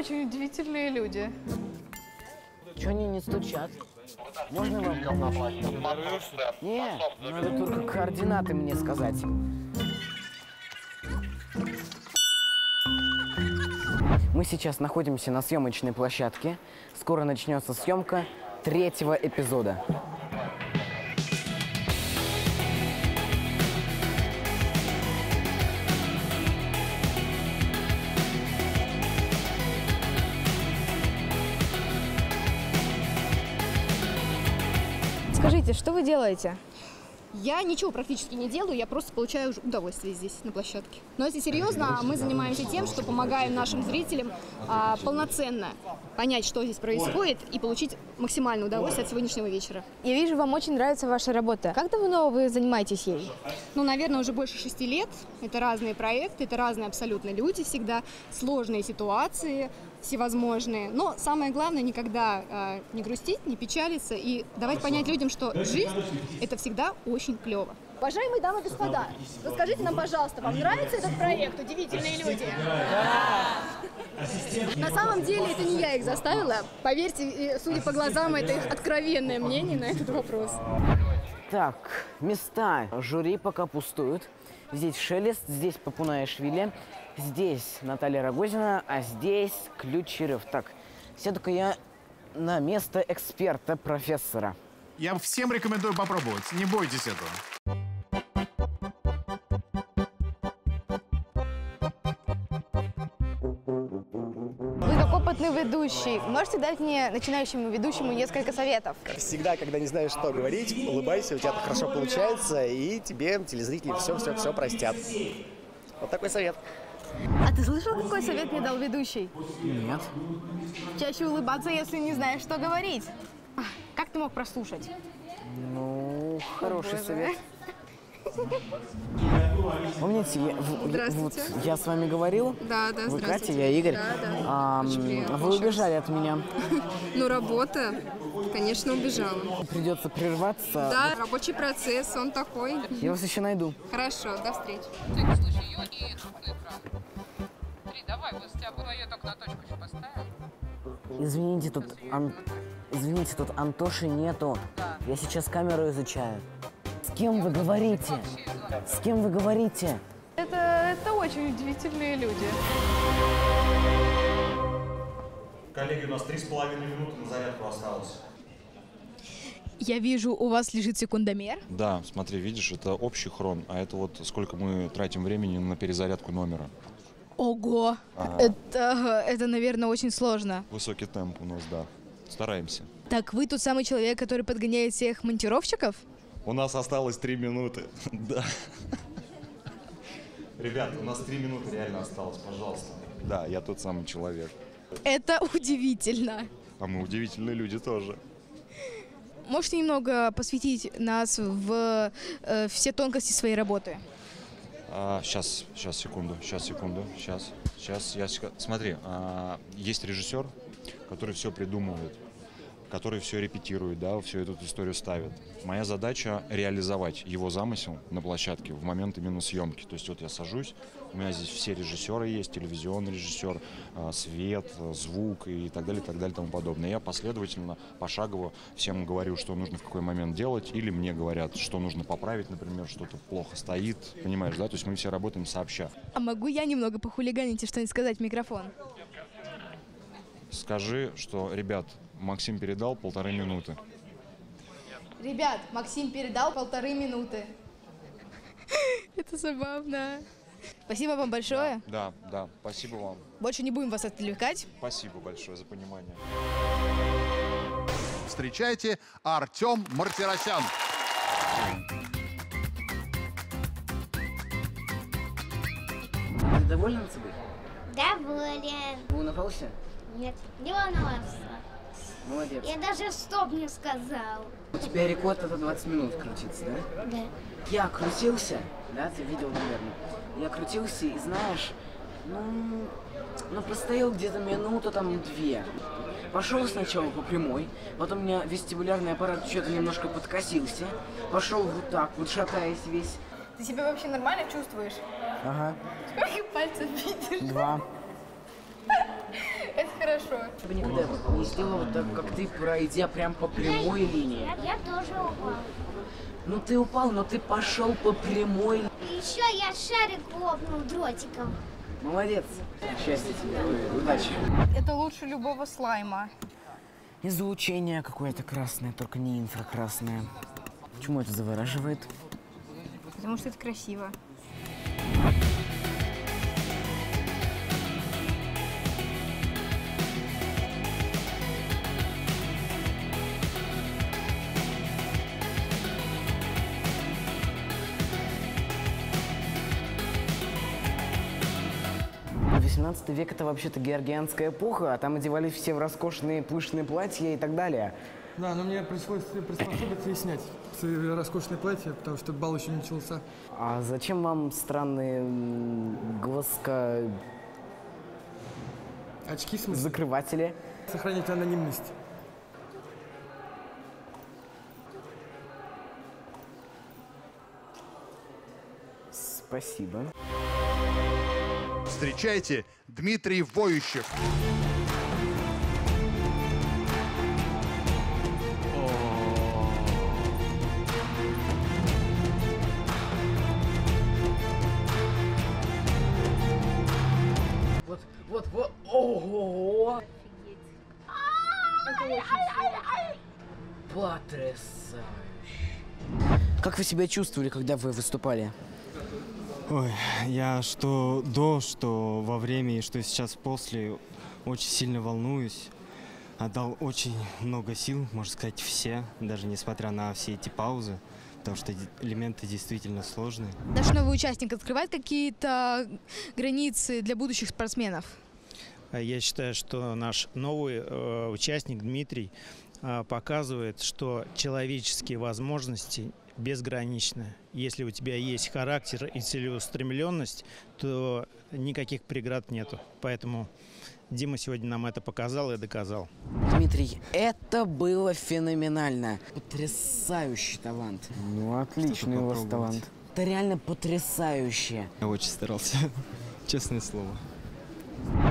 очень удивительные люди. Че они не стучат? Можно вам помочь? Не, надо только координаты мне сказать. Мы сейчас находимся на съемочной площадке. Скоро начнется съемка третьего эпизода. Скажите, что вы делаете? Я ничего практически не делаю, я просто получаю удовольствие здесь, на площадке. Но если серьезно, мы занимаемся тем, что помогаем нашим зрителям а, полноценно понять, что здесь происходит, и получить максимальное удовольствие от сегодняшнего вечера. Я вижу, вам очень нравится ваша работа. Как давно вы занимаетесь ей? Ну, наверное, уже больше шести лет. Это разные проекты, это разные абсолютно люди всегда, сложные ситуации всевозможные. Но самое главное, никогда э, не грустить, не печалиться и давать понять людям, что жизнь – это всегда очень клево. Уважаемые дамы и господа, расскажите нам, пожалуйста, вам нравится этот проект «Удивительные люди»? На самом деле это не я их заставила. Поверьте, судя по глазам, это их откровенное мнение на этот вопрос. Так, места жюри пока пустуют. Здесь Шелест, здесь Папунаишвили, здесь Наталья Рогозина, а здесь Ключерев. Так, все-таки я на место эксперта, профессора. Я всем рекомендую попробовать. Не бойтесь этого. Ведущий, можете дать мне, начинающему ведущему, несколько советов? Всегда, когда не знаешь, что говорить, улыбайся, у тебя это хорошо получается, и тебе телезрители все-все-все простят. Вот такой совет. А ты слышал, какой совет мне дал ведущий? Нет. Чаще улыбаться, если не знаешь, что говорить. А, Как ты мог прослушать? Ну, хороший совет. Помните, я, вот я с вами говорил? Да, да, Вы Катя, я Игорь. Да, да. Приятно, вы убежали от меня. Ну, работа, конечно, убежала. Придется прерваться. Да, рабочий процесс, он такой. Я вас еще найду. Хорошо, до встречи. всякий случай ее и тут на экран. Три, давай, вот с тебя было ее только на точку еще поставим. Извините, тут Ан- Извините, тут Антоши нету. Я сейчас камеру изучаю. С кем вы говорите? С кем вы говорите? Это, это очень удивительные люди. Коллеги, у нас три с половиной минуты на зарядку осталось. Я вижу, у вас лежит секундомер. Да, смотри, видишь, это общий хрон, а это вот сколько мы тратим времени на перезарядку номера. Ого! Это, это, наверное, очень сложно. Высокий темп у нас, да. Стараемся. Так вы тот самый человек, который подгоняет всех монтировщиков? У нас осталось три минуты. Да. Ребят, у нас три минуты реально осталось, пожалуйста. Да, я тот самый человек. Это удивительно. А мы удивительные люди тоже. Можете немного посвятить нас в э, все тонкости своей работы? А, сейчас, сейчас, секунду, сейчас, секунду, сейчас, сейчас. Я, смотри, а, есть режиссер, который все придумывает, который все репетирует, да, всю эту историю ставит. Моя задача реализовать его замысел на площадке в момент именно съемки. То есть вот я сажусь, у меня здесь все режиссеры есть, телевизионный режиссер, а, свет, а, звук и так далее, так далее, тому подобное. Я последовательно, пошагово всем говорю, что нужно в какой момент делать, или мне говорят, что нужно поправить, например, что-то плохо стоит, понимаешь, да? То есть мы все работаем сообща. А могу я немного похулиганить и что-нибудь сказать в микрофон? Скажи, что, ребят, Максим передал полторы минуты. Ребят, Максим передал полторы минуты. Это забавно. Спасибо вам большое. Да, да, спасибо вам. Больше не будем вас отвлекать. Спасибо большое за понимание. Встречайте Артем Мартиросян. Доволен собой? Доволен. Волновался? Нет, не волновался. Молодец. Я даже стоп не сказал. У тебя рекорд это 20 минут крутиться, да? Да. Я крутился, да, ты видел, наверное. Я крутился и знаешь, ну, ну постоял где-то минуту, там две. Пошел сначала по прямой, потом у меня вестибулярный аппарат что-то немножко подкосился. Пошел вот так, вот шатаясь весь. Ты себя вообще нормально чувствуешь? Ага, Сколько пальцев видишь? два. Большое. Я бы никогда не сделал вот так, как ты, пройдя прям по прямой линии. Я тоже упал. Ну ты упал, но ты пошел по прямой. И еще я шарик лопнул дротиком. Молодец. Счастья тебе, ой, удачи. Это лучше любого слайма. Излучение какое-то красное, только не инфракрасное. Почему это завораживает? Потому что это красиво. А 18 век это вообще-то георгианская эпоха, а там одевались все в роскошные пышные платья и так далее. Да, но мне пришлось приспособиться и снять свои роскошные платья, потому что бал еще не начался. А зачем вам странные глазка Очки в смысле? закрыватели? Сохранить анонимность. Спасибо. Встречайте, Дмитрий Воющев. Вот, вот, вот. Ого! Потрясающе. Как вы себя чувствовали, когда вы выступали? Ой, я что до, что во время и что сейчас после очень сильно волнуюсь. Отдал очень много сил, можно сказать, все, даже несмотря на все эти паузы, потому что элементы действительно сложные. Наш новый участник открывает какие-то границы для будущих спортсменов? Я считаю, что наш новый э, участник Дмитрий показывает, что человеческие возможности безграничны. Если у тебя есть характер и целеустремленность, то никаких преград нету. Поэтому Дима сегодня нам это показал и доказал. Дмитрий, это было феноменально. Потрясающий талант. Ну, отличный у вас талант. Это реально потрясающе. Я очень старался, честное слово.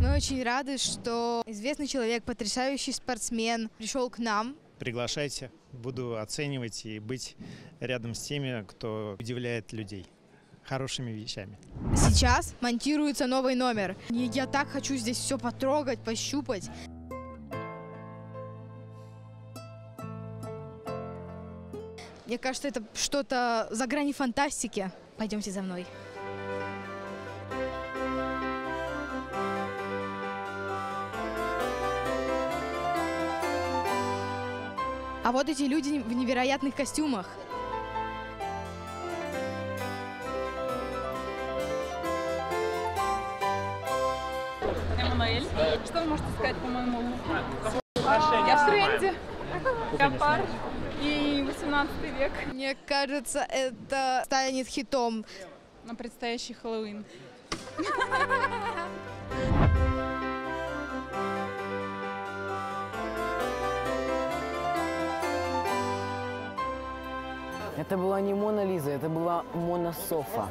Мы очень рады, что известный человек, потрясающий спортсмен пришел к нам. Приглашайте, буду оценивать и быть рядом с теми, кто удивляет людей хорошими вещами. Сейчас монтируется новый номер. И я так хочу здесь все потрогать, пощупать. Мне кажется, это что-то за грани фантастики. Пойдемте за мной. А вот эти люди в невероятных костюмах. Эммануэль, что вы можете сказать по моему луку? Я в тренде. Леопард и 18 век. Мне кажется, это станет хитом. На предстоящий Хэллоуин. Это была не Мона Лиза, это была Мона Софа.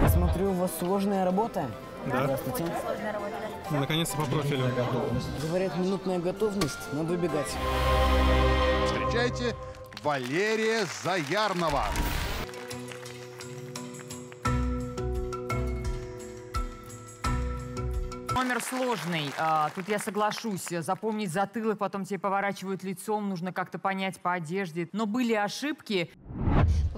Я смотрю, у вас сложная работа. Да. Здравствуйте. Наконец-то по профилю. Говорят, минутная готовность, надо убегать. Встречайте, Валерия Заярнова. Номер сложный. А, тут я соглашусь. Запомнить затылок, потом тебе поворачивают лицом, нужно как-то понять по одежде. Но были ошибки.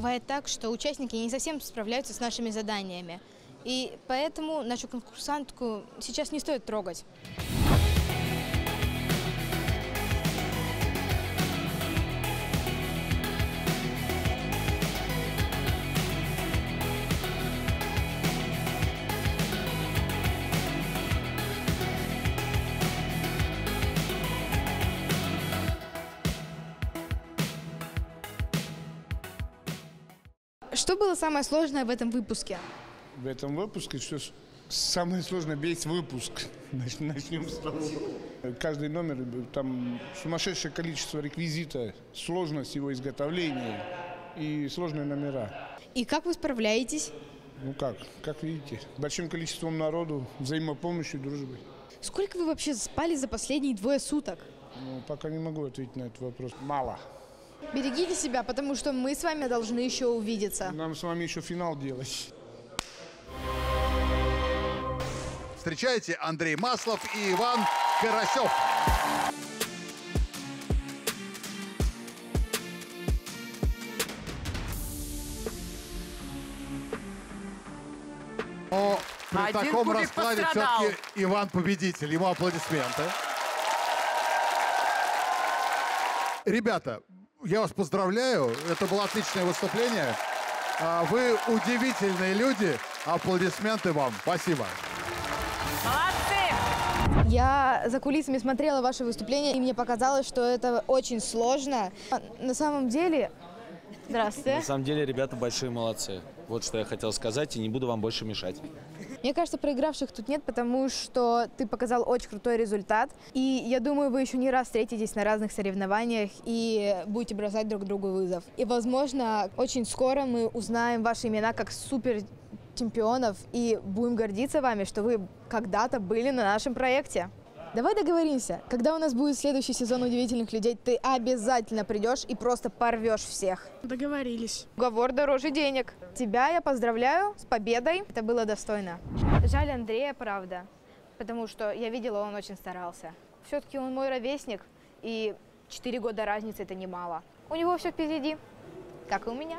Бывает так, что участники не совсем справляются с нашими заданиями. И поэтому нашу конкурсантку сейчас не стоит трогать. Что было самое сложное в этом выпуске? В этом выпуске все самое сложное весь выпуск. Нач- Начнем с того. Каждый номер, там сумасшедшее количество реквизита, сложность его изготовления и сложные номера. И как вы справляетесь? Ну как, как видите, большим количеством народу, взаимопомощью, дружбой. Сколько вы вообще спали за последние двое суток? Ну, пока не могу ответить на этот вопрос. Мало. Берегите себя, потому что мы с вами должны еще увидеться. Нам с вами еще финал делать. Встречайте Андрей Маслов и Иван Карасев. Но при Один таком раскладе все-таки Иван победитель. Ему аплодисменты. Ребята, я вас поздравляю. Это было отличное выступление. А, Вы удивительные люди. Аплодисменты вам. Спасибо. Я за кулисами смотрела ваше выступление, и мне показалось, что это очень сложно. А На самом деле... Здравствуйте. На самом деле, ребята большие молодцы. Вот что я хотел сказать, и не буду вам больше мешать. Мне кажется, проигравших тут нет, потому что ты показал очень крутой результат. И я думаю, вы еще не раз встретитесь на разных соревнованиях и будете бросать друг другу вызов. И, возможно, очень скоро мы узнаем ваши имена как супер чемпионов и будем гордиться вами, что вы когда-то были на нашем проекте. Давай договоримся, когда у нас будет следующий сезон удивительных людей, ты обязательно придешь и просто порвешь всех. Договорились. Уговор дороже денег. Тебя я поздравляю с победой. Это было достойно. Жаль Андрея, правда, потому что я видела, он очень старался. Все-таки он мой ровесник, и 4 года разницы это немало. У него все впереди, как и у меня.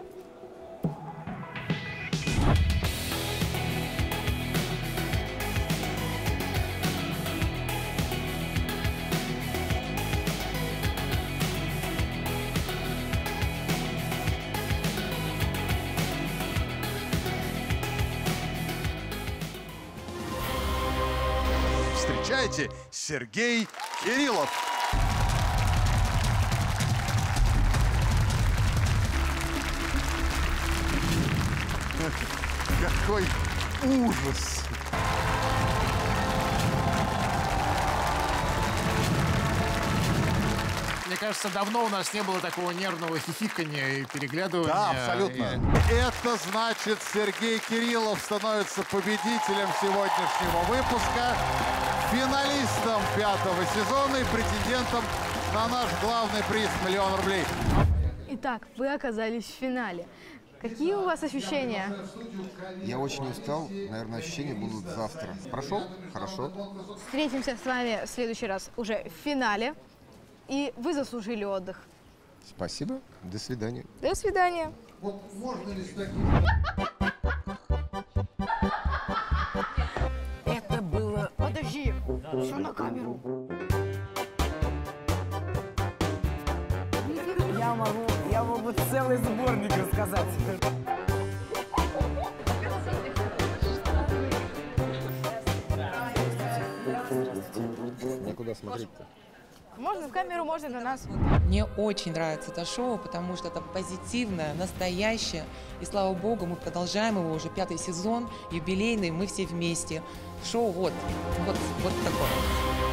Встречайте, Сергей Кириллов. Какой ужас! Мне кажется, давно у нас не было такого нервного хихикания и переглядывания. Да, абсолютно. И- Это значит, Сергей Кириллов становится победителем сегодняшнего выпуска, финалистом пятого сезона и претендентом на наш главный приз – миллион рублей. Итак, вы оказались в финале. Какие у вас ощущения? Я очень устал, наверное, ощущения будут завтра. Прошел? Хорошо. Встретимся с вами в следующий раз уже в финале. И вы заслужили отдых. Спасибо. До свидания. До свидания. Вот можно ли с Это все на камеру. Я могу, я могу целый сборник рассказать. Некуда смотреть-то. Можно в камеру, можно на нас. Мне очень нравится это шоу, потому что это позитивное, настоящее. И слава богу, мы продолжаем его уже пятый сезон, юбилейный, мы все вместе. Шоу вот, вот, вот такое.